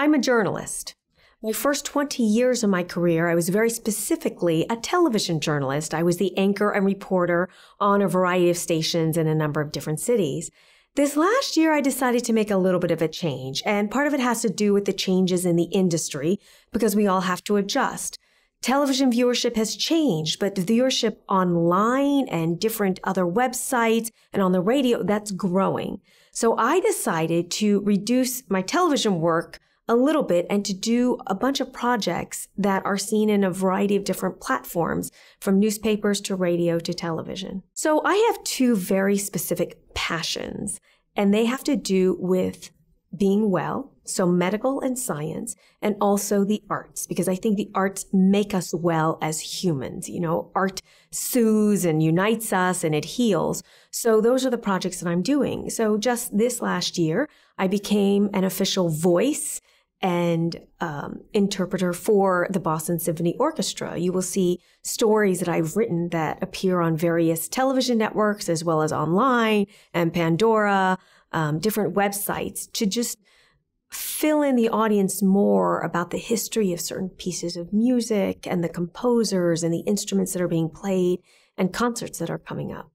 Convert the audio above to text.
I'm a journalist. My first 20 years of my career, I was very specifically a television journalist. I was the anchor and reporter on a variety of stations in a number of different cities. This last year, I decided to make a little bit of a change, and part of it has to do with the changes in the industry because we all have to adjust. Television viewership has changed, but viewership online and different other websites and on the radio, that's growing. So I decided to reduce my television work a little bit and to do a bunch of projects that are seen in a variety of different platforms from newspapers to radio to television. So I have two very specific passions and they have to do with being well. So medical and science and also the arts, because I think the arts make us well as humans. You know, art soothes and unites us and it heals. So those are the projects that I'm doing. So just this last year, I became an official voice and um, interpreter for the Boston Symphony Orchestra. You will see stories that I've written that appear on various television networks as well as online and Pandora, um, different websites to just fill in the audience more about the history of certain pieces of music and the composers and the instruments that are being played and concerts that are coming up.